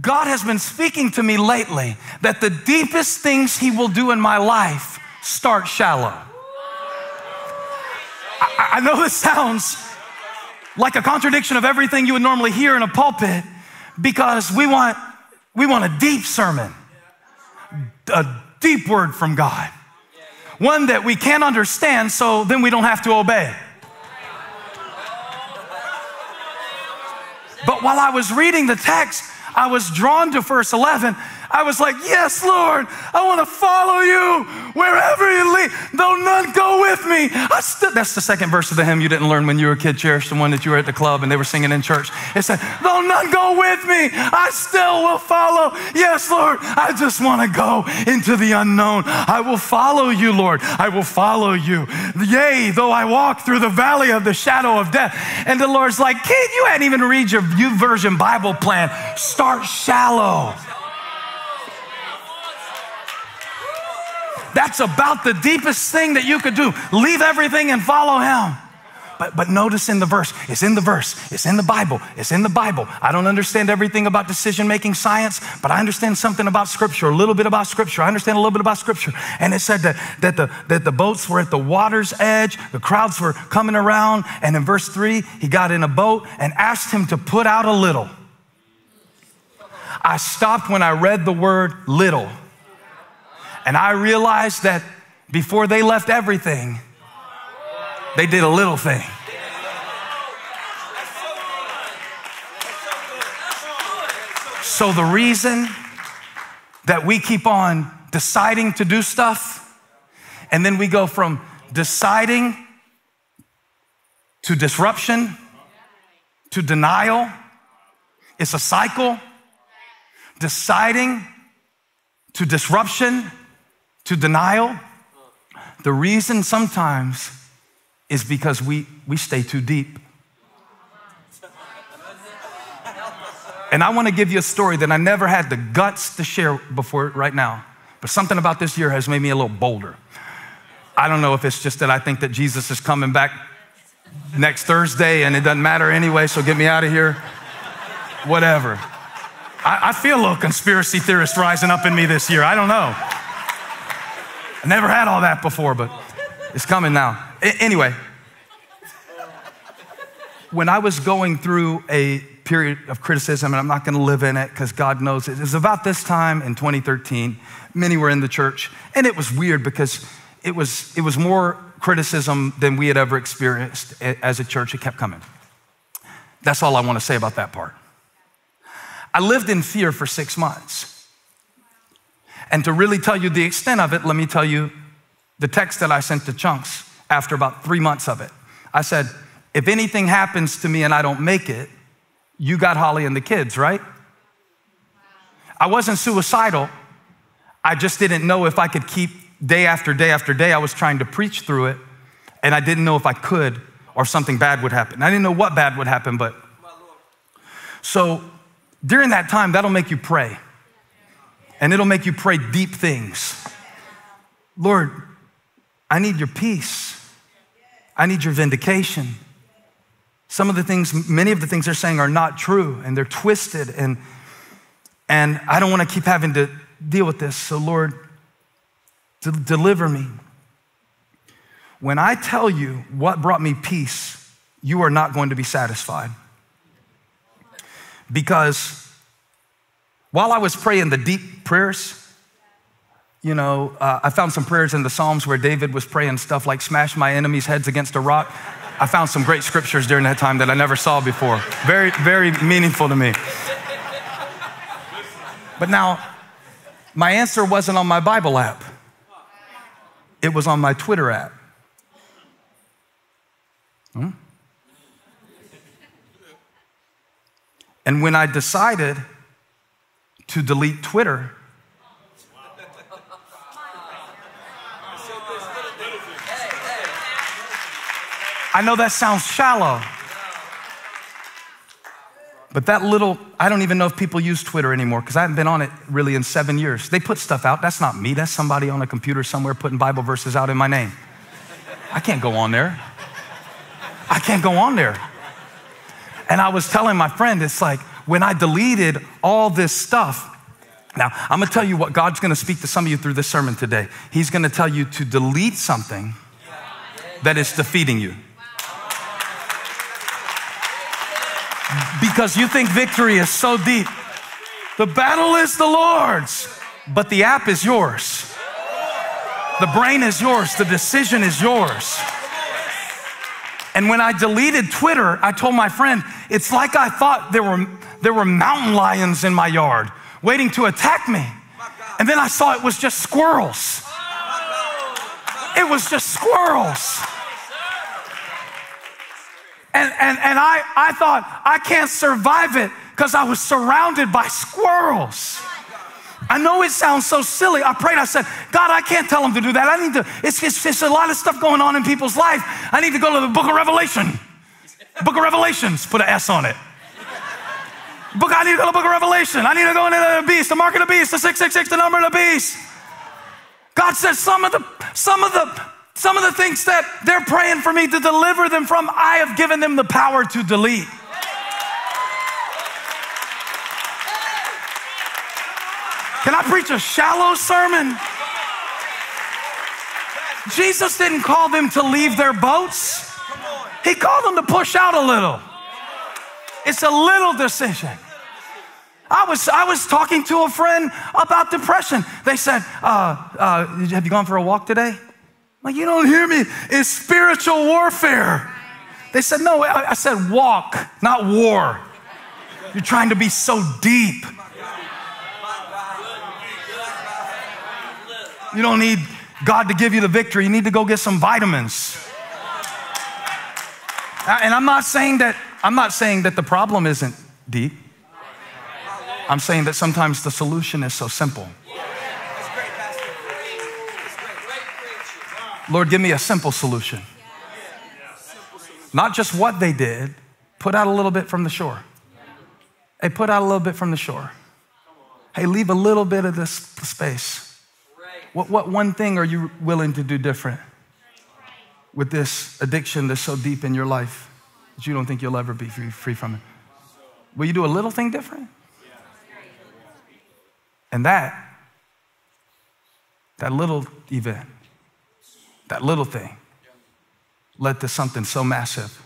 God has been speaking to me lately that the deepest things He will do in my life start shallow. I, I know this sounds like a contradiction of everything you would normally hear in a pulpit because we want, we want a deep sermon, a deep word from God, one that we can't understand so then we don't have to obey. But while I was reading the text, I was drawn to verse 11 I was like, Yes, Lord, I want to follow you wherever you lead. Though none go with me. I still, that's the second verse of the hymn you didn't learn when you were a kid, Cherish, the one that you were at the club and they were singing in church. It said, Though none go with me, I still will follow. Yes, Lord, I just want to go into the unknown. I will follow you, Lord. I will follow you. Yea, though I walk through the valley of the shadow of death. And the Lord's like, Kid, you hadn't even read your YouVersion Bible plan. Start shallow. That's about the deepest thing that you could do. Leave everything and follow him. But, but notice in the verse, it's in the verse, it's in the Bible, it's in the Bible. I don't understand everything about decision making science, but I understand something about Scripture, a little bit about Scripture. I understand a little bit about Scripture. And it said that, that, the, that the boats were at the water's edge, the crowds were coming around. And in verse three, he got in a boat and asked him to put out a little. I stopped when I read the word little and I realized that before they left everything, they did a little thing. So the reason that we keep on deciding to do stuff, and then we go from deciding to disruption to denial, it's a cycle. Deciding to disruption to denial, the reason sometimes is because we, we stay too deep. And I want to give you a story that I never had the guts to share before right now. But something about this year has made me a little bolder. I don't know if it's just that I think that Jesus is coming back next Thursday and it doesn't matter anyway, so get me out of here. Whatever. I, I feel a little conspiracy theorist rising up in me this year. I don't know. I never had all that before, but it's coming now. Anyway, when I was going through a period of criticism, and I'm not going to live in it because God knows it, it was about this time in 2013. Many were in the church, and it was weird because it was, it was more criticism than we had ever experienced as a church. It kept coming. That's all I want to say about that part. I lived in fear for six months. And to really tell you the extent of it, let me tell you the text that I sent to Chunks after about three months of it. I said, if anything happens to me and I don't make it, you got Holly and the kids, right? I wasn't suicidal. I just didn't know if I could keep day after day after day. I was trying to preach through it, and I didn't know if I could or something bad would happen. I didn't know what bad would happen, but. So during that time, that'll make you pray and it'll make you pray deep things. Lord, I need your peace. I need your vindication. Some of the things, many of the things they're saying are not true and they're twisted, and, and I don't want to keep having to deal with this. So, Lord, to deliver me. When I tell you what brought me peace, you are not going to be satisfied. Because while I was praying the deep prayers, you know, uh, I found some prayers in the Psalms where David was praying stuff like, smash my enemies' heads against a rock. I found some great scriptures during that time that I never saw before. Very, very meaningful to me. But now, my answer wasn't on my Bible app, it was on my Twitter app. Hmm? And when I decided to delete Twitter. I know that sounds shallow. But that little, I don't even know if people use Twitter anymore because I haven't been on it really in seven years. They put stuff out. That's not me. That's somebody on a computer somewhere putting Bible verses out in my name. I can't go on there. I can't go on there. And I was telling my friend, it's like, when I deleted all this stuff, now, I'm gonna tell you what God's gonna speak to some of you through this sermon today. He's gonna tell you to delete something that is defeating you. Because you think victory is so deep. The battle is the Lord's, but the app is yours. The brain is yours, the decision is yours. And when I deleted Twitter, I told my friend, it's like I thought there were, there were mountain lions in my yard waiting to attack me. And then I saw it was just squirrels. It was just squirrels. And, and, and I, I thought, I can't survive it because I was surrounded by squirrels. I know it sounds so silly. I prayed, I said, God, I can't tell them to do that. I need to, it's, it's, it's a lot of stuff going on in people's life. I need to go to the book of Revelation. Book of Revelations, put an S on it. Book, I need to go to the book of Revelation. I need to go into the beast, the mark of the beast, the 666, the number of the beast. God says some of the, some of the, some of the things that they're praying for me to deliver them from, I have given them the power to delete. Can I preach a shallow sermon? Jesus didn't call them to leave their boats. He called them to push out a little. It's a little decision. I was, I was talking to a friend about depression. They said, uh, uh, Have you gone for a walk today? I'm like, you don't hear me. It's spiritual warfare. They said, No, I, I said walk, not war. You're trying to be so deep. You don't need God to give you the victory. You need to go get some vitamins. Uh, and I'm not saying that I'm not saying that the problem isn't deep. I'm saying that sometimes the solution is so simple. Lord, give me a simple solution. Not just what they did, put out a little bit from the shore. Hey, put out a little bit from the shore. Hey, leave a little bit of this space. What, what one thing are you willing to do different with this addiction that's so deep in your life that you don't think you'll ever be free, free from it? Will you do a little thing different? And that, that little event, that little thing, led to something so massive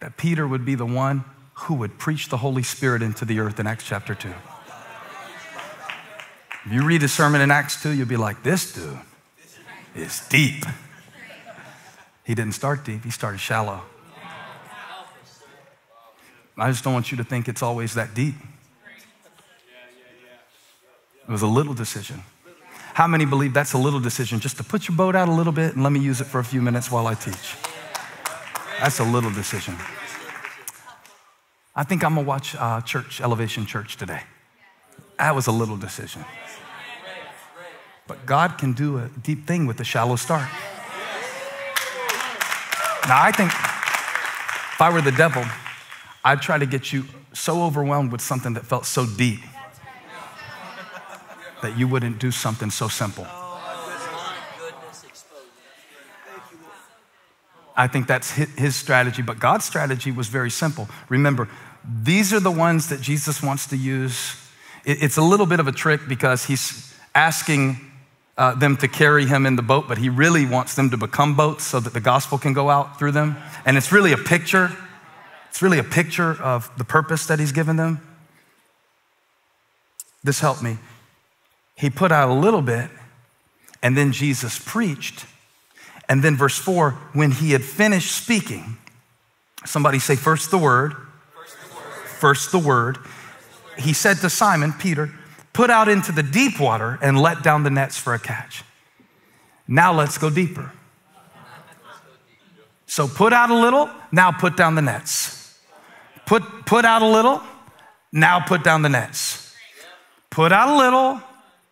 that Peter would be the one who would preach the Holy Spirit into the earth in Acts chapter 2. If you read his sermon in Acts 2, you'll be like, this dude is deep. He didn't start deep, he started shallow. I just don't want you to think it's always that deep. It was a little decision. How many believe that's a little decision just to put your boat out a little bit and let me use it for a few minutes while I teach? That's a little decision. I think I'm gonna watch uh, Church Elevation Church today. That was a little decision. But God can do a deep thing with a shallow start. Now, I think if I were the devil, I'd try to get you so overwhelmed with something that felt so deep that you wouldn't do something so simple. I think that's his strategy, but God's strategy was very simple. Remember, these are the ones that Jesus wants to use. It's a little bit of a trick because he's asking uh, them to carry him in the boat, but he really wants them to become boats so that the gospel can go out through them. And it's really a picture. It's really a picture of the purpose that he's given them. This helped me. He put out a little bit, and then Jesus preached. And then, verse four, when he had finished speaking, somebody say, first the word, first the word. First the word. He said to Simon, Peter, put out into the deep water and let down the nets for a catch. Now let's go deeper. So put out a little, now put down the nets. Put, put out a little, now put down the nets. Put out a little,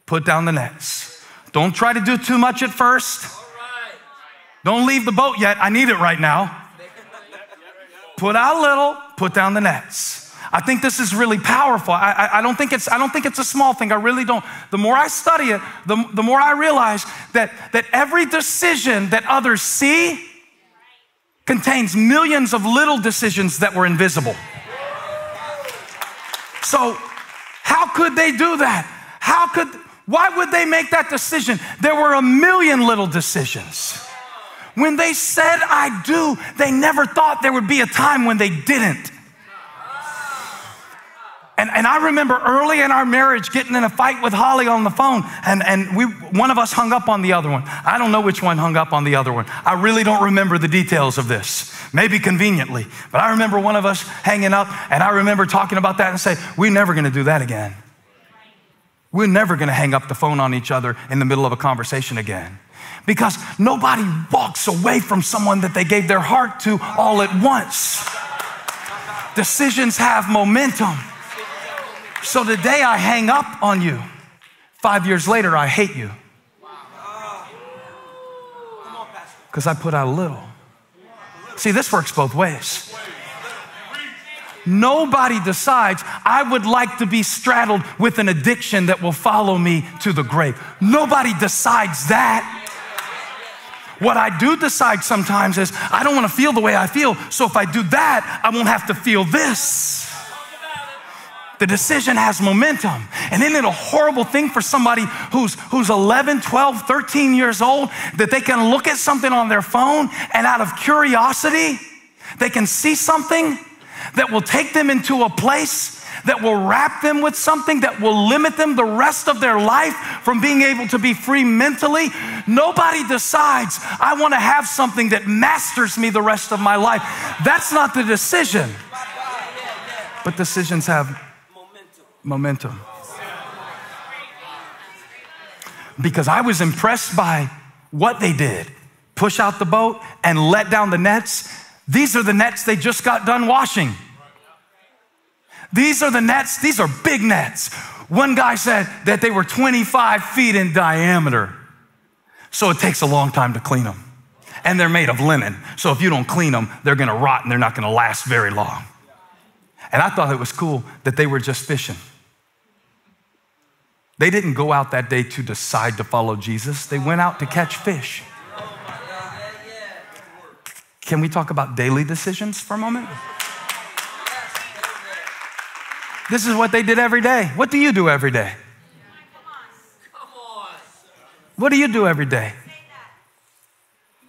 put down the nets. Don't try to do too much at first. Don't leave the boat yet. I need it right now. Put out a little, put down the nets. I think this is really powerful. I, I, I, don't think it's, I don't think it's a small thing. I really don't. The more I study it, the, the more I realize that, that every decision that others see contains millions of little decisions that were invisible. So, how could they do that? How could, why would they make that decision? There were a million little decisions. When they said, I do, they never thought there would be a time when they didn't. And, and I remember early in our marriage getting in a fight with Holly on the phone, and, and we, one of us hung up on the other one. I don't know which one hung up on the other one. I really don't remember the details of this, maybe conveniently. But I remember one of us hanging up, and I remember talking about that and say, We're never gonna do that again. We're never gonna hang up the phone on each other in the middle of a conversation again. Because nobody walks away from someone that they gave their heart to all at once. Decisions have momentum. So the day I hang up on you, five years later, I hate you. Because I put out a little. See, this works both ways. Nobody decides, I would like to be straddled with an addiction that will follow me to the grave. Nobody decides that. What I do decide sometimes is, I don't want to feel the way I feel, so if I do that, I won't have to feel this. The decision has momentum. And isn't it a horrible thing for somebody who's, who's 11, 12, 13 years old that they can look at something on their phone and out of curiosity, they can see something that will take them into a place that will wrap them with something that will limit them the rest of their life from being able to be free mentally. Nobody decides, I want to have something that masters me the rest of my life. That's not the decision. But decisions have momentum. Because I was impressed by what they did push out the boat and let down the nets. These are the nets they just got done washing. These are the nets, these are big nets. One guy said that they were 25 feet in diameter. So it takes a long time to clean them. And they're made of linen. So if you don't clean them, they're gonna rot and they're not gonna last very long. And I thought it was cool that they were just fishing. They didn't go out that day to decide to follow Jesus, they went out to catch fish. Can we talk about daily decisions for a moment? This is what they did every day. What do you do every day? What do you do every day?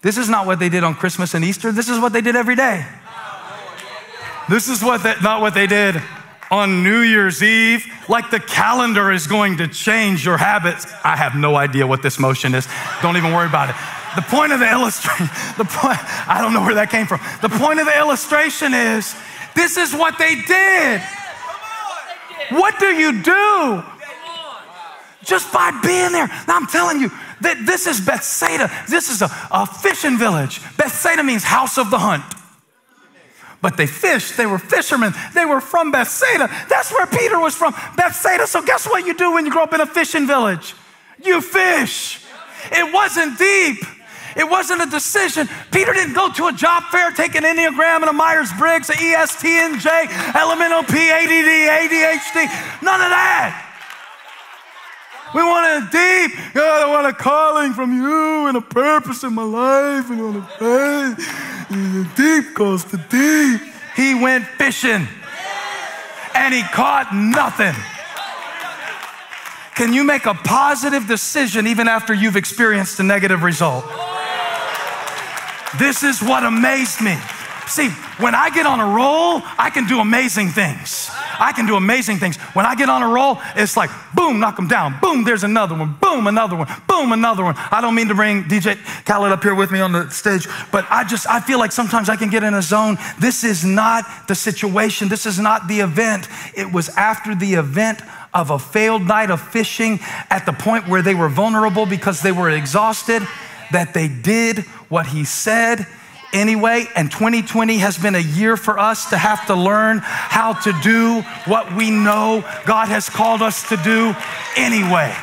This is not what they did on Christmas and Easter. This is what they did every day. This is what they, not what they did on New Year's Eve, like the calendar is going to change your habits. I have no idea what this motion is. Don't even worry about it. The point of the illustration, the point, I don't know where that came from. The point of the illustration is this is what they did. What do you do? Just by being there. Now I'm telling you, that this is Bethsaida. This is a, a fishing village. Bethsaida means house of the hunt but they fished. They were fishermen. They were from Bethsaida. That's where Peter was from, Bethsaida. So, guess what you do when you grow up in a fishing village? You fish. It wasn't deep. It wasn't a decision. Peter didn't go to a job fair, take an Enneagram and a Myers Briggs, a ESTJ, elemental P, ADD, ADHD. None of that. We want a deep, God, I want a calling from you and a purpose in my life and on a faith. And the deep goes to deep. He went fishing and he caught nothing. Can you make a positive decision even after you've experienced a negative result? This is what amazed me. See, when I get on a roll, I can do amazing things. I can do amazing things. When I get on a roll, it's like boom, knock them down. Boom, there's another one. Boom, another one. Boom, another one. I don't mean to bring DJ Khaled up here with me on the stage, but I just I feel like sometimes I can get in a zone. This is not the situation. This is not the event. It was after the event of a failed night of fishing at the point where they were vulnerable because they were exhausted that they did what he said anyway, and 2020 has been a year for us to have to learn how to do what we know God has called us to do anyway.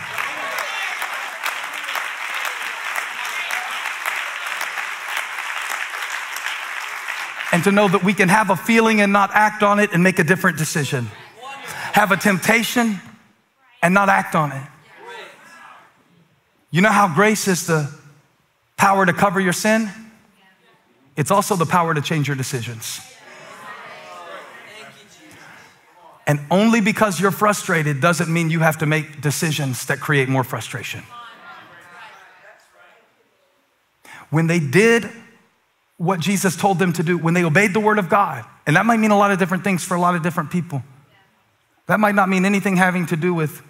And to know that we can have a feeling and not act on it and make a different decision. Have a temptation and not act on it. You know how grace is the power to cover your sin? It's also the power to change your decisions. And only because you're frustrated doesn't mean you have to make decisions that create more frustration. When they did what Jesus told them to do, when they obeyed the word of God, and that might mean a lot of different things for a lot of different people. That might not mean anything having to do with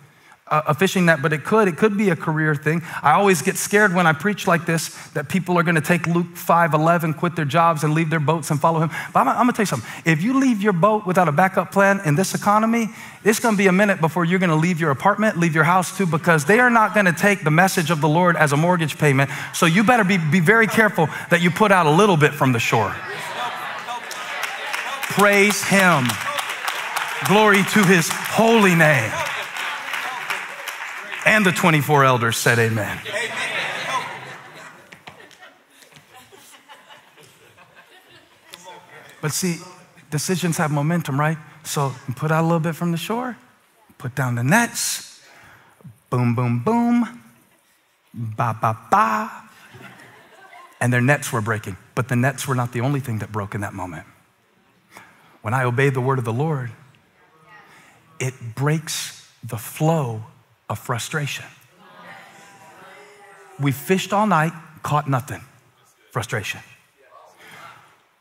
a fishing net, but it could. It could be a career thing. I always get scared when I preach like this that people are going to take Luke 5 11, quit their jobs, and leave their boats and follow him. But I'm, I'm going to tell you something. If you leave your boat without a backup plan in this economy, it's going to be a minute before you're going to leave your apartment, leave your house too, because they are not going to take the message of the Lord as a mortgage payment. So you better be, be very careful that you put out a little bit from the shore. Praise him. Glory to his holy name. And the 24 elders said, Amen. But see, decisions have momentum, right? So put out a little bit from the shore, put down the nets, boom, boom, boom, ba, ba, ba. And their nets were breaking. But the nets were not the only thing that broke in that moment. When I obey the word of the Lord, it breaks the flow of frustration. We fished all night, caught nothing. Frustration.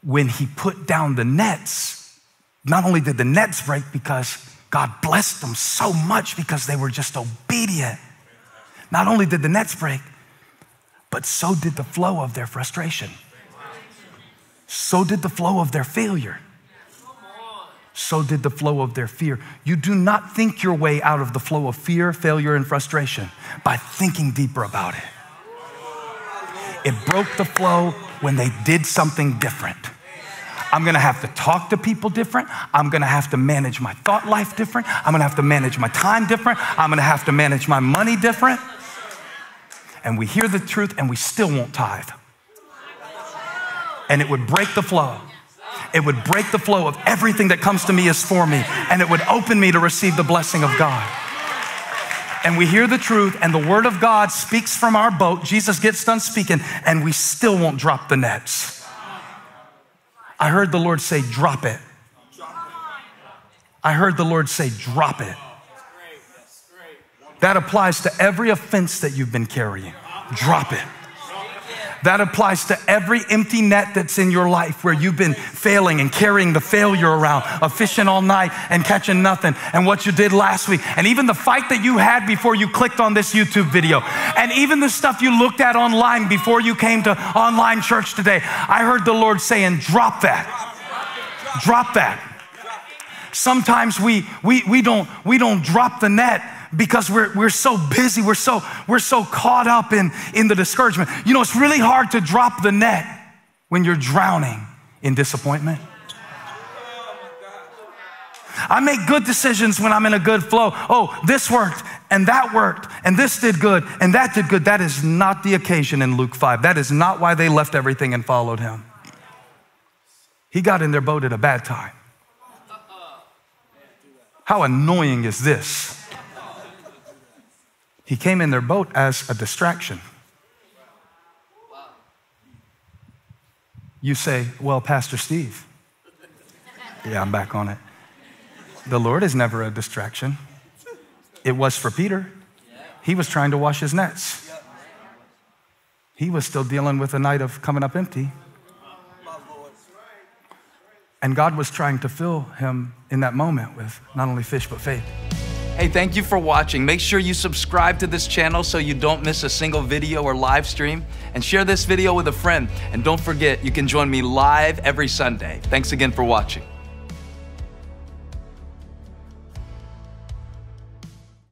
When he put down the nets, not only did the nets break because God blessed them so much because they were just obedient. Not only did the nets break, but so did the flow of their frustration. So did the flow of their failure so did the flow of their fear. You do not think your way out of the flow of fear, failure, and frustration by thinking deeper about it. It broke the flow when they did something different. I'm gonna have to talk to people different. I'm gonna have to manage my thought life different. I'm gonna have to manage my time different. I'm gonna have to manage my money different. And we hear the truth and we still won't tithe. And it would break the flow it would break the flow of everything that comes to me is for me, and it would open me to receive the blessing of God. And we hear the truth, and the word of God speaks from our boat. Jesus gets done speaking, and we still won't drop the nets. I heard the Lord say, Drop it. I heard the Lord say, Drop it. That applies to every offense that you've been carrying. Drop it. That applies to every empty net that's in your life where you've been failing and carrying the failure around of fishing all night and catching nothing and what you did last week and even the fight that you had before you clicked on this YouTube video and even the stuff you looked at online before you came to online church today. I heard the Lord saying, drop that. Drop that. Sometimes we, we, we, don't, we don't drop the net because we're, we're so busy, we're so, we're so caught up in, in the discouragement. You know, it's really hard to drop the net when you're drowning in disappointment. I make good decisions when I'm in a good flow. Oh, this worked and that worked and this did good and that did good. That is not the occasion in Luke 5. That is not why they left everything and followed him. He got in their boat at a bad time. How annoying is this? He came in their boat as a distraction. You say, Well, Pastor Steve. Yeah, I'm back on it. The Lord is never a distraction. It was for Peter. He was trying to wash his nets. He was still dealing with a night of coming up empty. And God was trying to fill him in that moment with not only fish, but faith. Hey, thank you for watching. Make sure you subscribe to this channel so you don't miss a single video or live stream. And share this video with a friend. And don't forget, you can join me live every Sunday. Thanks again for watching.